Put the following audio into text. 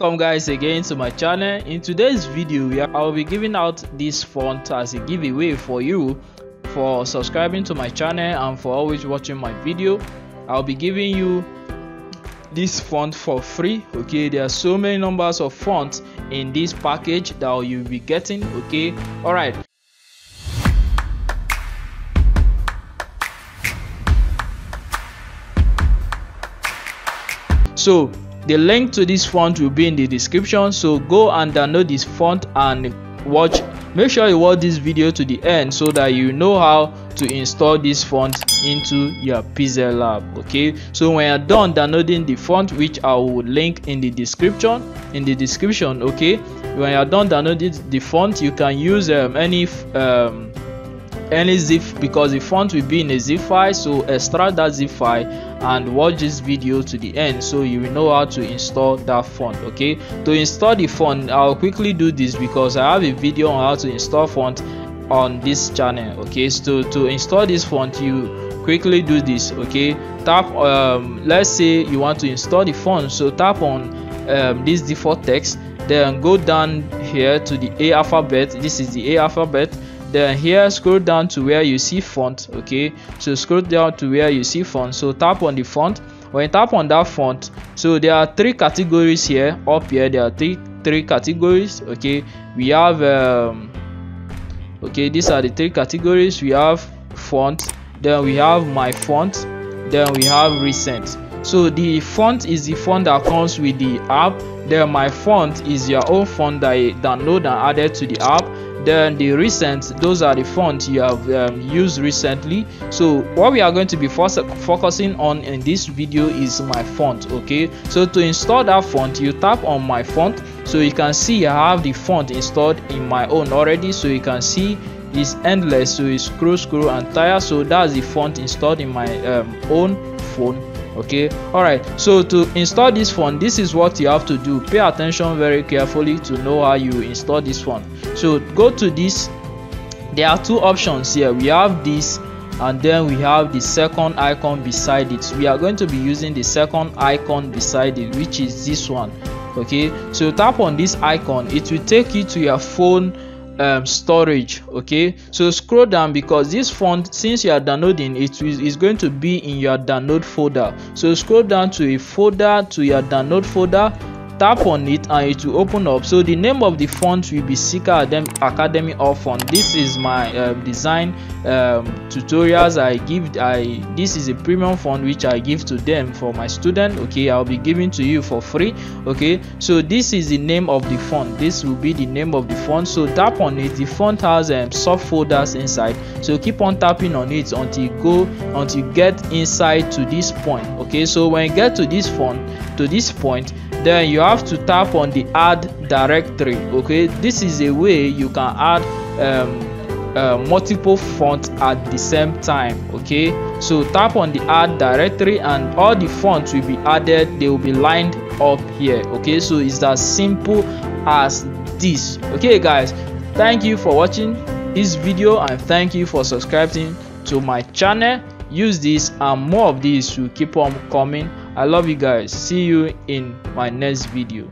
welcome guys again to my channel. In today's video i'll be giving out this font as a giveaway for you for subscribing to my channel and for always watching my video. I'll be giving you this font for free okay? There are so many numbers of fonts in this package that you'll be getting okay? All right. So the link to this font will be in the description so go and download this font and watch make sure you watch this video to the end so that you know how to install this font into your pixel lab okay? So when you're done downloading the font which i will link in the description in the description okay? When you're done downloading the font you can use um, any um, any zip because the font will be in a zip file so extract that zip file and watch this video to the end so you will know how to install that font okay? To install the font i'll quickly do this because i have a video on how to install font on this channel okay? So to install this font you quickly do this okay? Tap um let's say you want to install the font so tap on um, this default text then go down here to the a alphabet. This is the a alphabet then here scroll down to where you see font okay? So scroll down to where you see font. So tap on the font. When you tap on that font so there are three categories here. Up here there are three three categories okay? We have um okay these are the three categories. We have font then we have my font then we have recent. So the font is the font that comes with the app. Then my font is your own font that you download and added to the app then the recent those are the fonts you have um, used recently. So what we are going to be focusing on in this video is my font okay? So to install that font you tap on my font so you can see i have the font installed in my own already. So you can see it's endless so you scroll scroll and tire. So that's the font installed in my um, own phone okay? All right so to install this font this is what you have to do. Pay attention very carefully to know how you install this font so go to this. There are two options here. We have this and then we have the second icon beside it. We are going to be using the second icon beside it which is this one. Okay? So tap on this icon. It will take you to your phone um, storage okay? So scroll down because this font since you are downloading it is going to be in your download folder. So scroll down to a folder to your download folder tap on it and it will open up. So the name of the font will be Seeker Academy All Font. This is my uh, design um, tutorials I give I this is a premium font which I give to them for my student. Okay I'll be giving to you for free. Okay so this is the name of the font. This will be the name of the font. So tap on it. The font has um, subfolders inside. So keep on tapping on it until you go until you get inside to this point. Okay so when you get to this font to this point then you have to tap on the add directory okay? This is a way you can add um, uh, multiple fonts at the same time okay? So tap on the add directory and all the fonts will be added they will be lined up here okay? So it's as simple as this okay guys? Thank you for watching this video and thank you for subscribing to my channel. Use this and more of these will keep on coming i love you guys. See you in my next video